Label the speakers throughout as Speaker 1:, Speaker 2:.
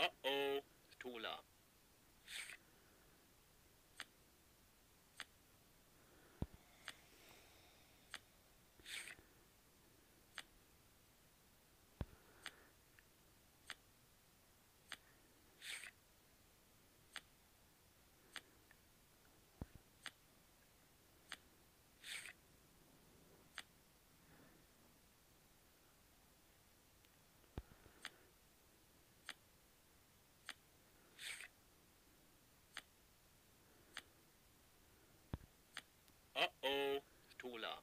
Speaker 1: Uh-oh. uh oh, Stola.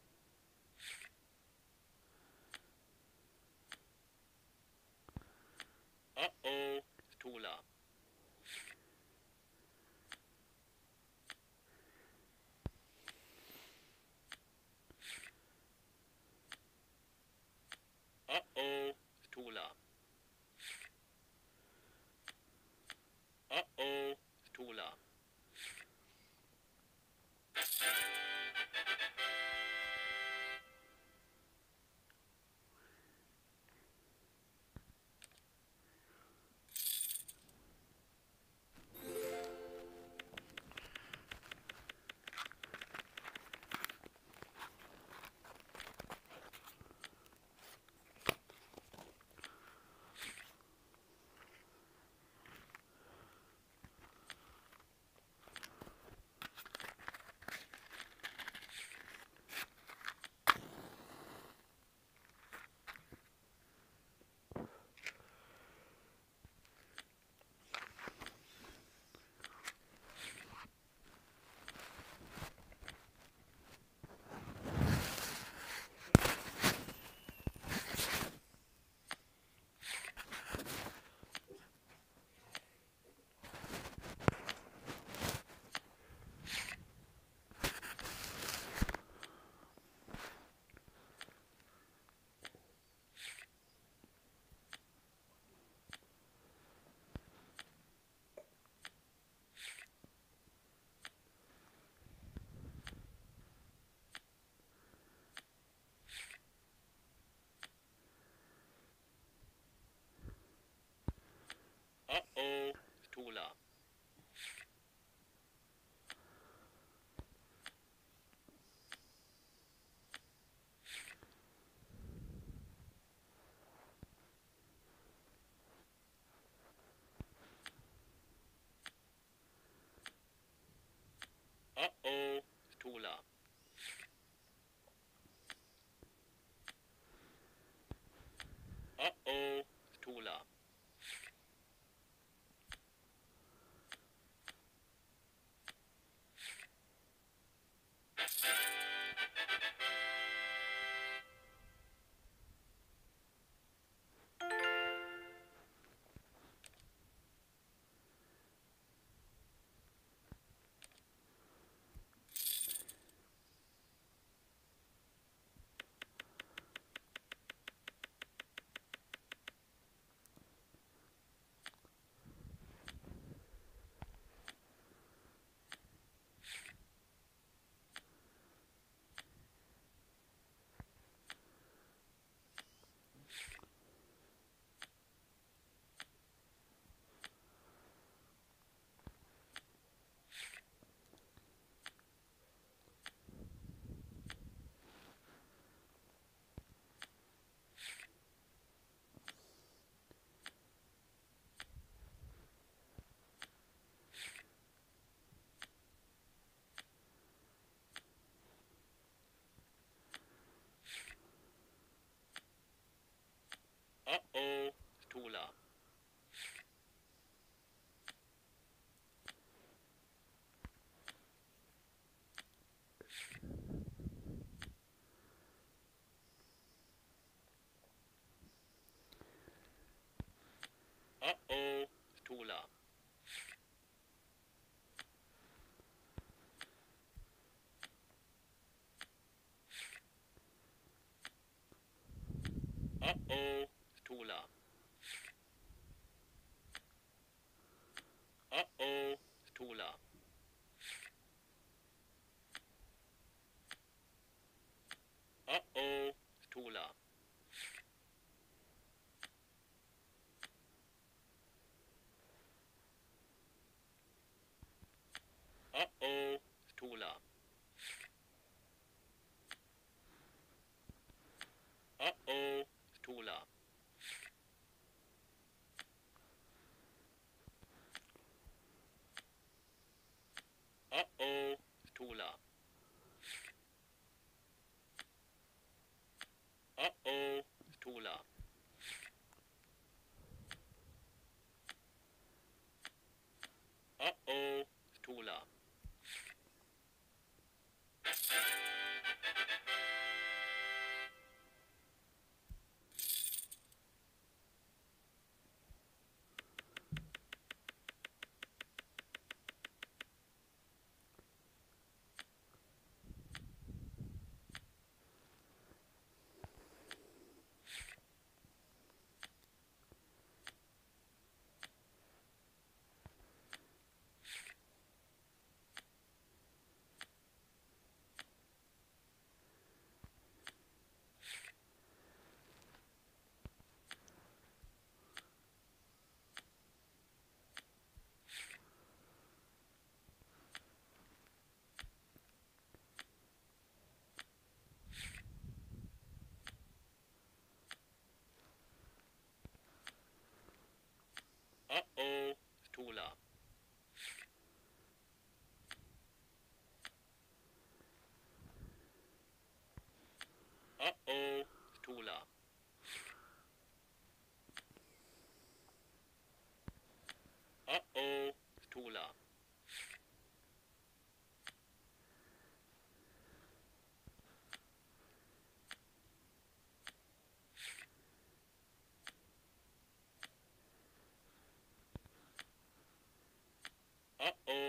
Speaker 1: Oh, Tula. Oh, oh, Tula. Oh, oh, Tula. Oh, oh Tula. Uh oh.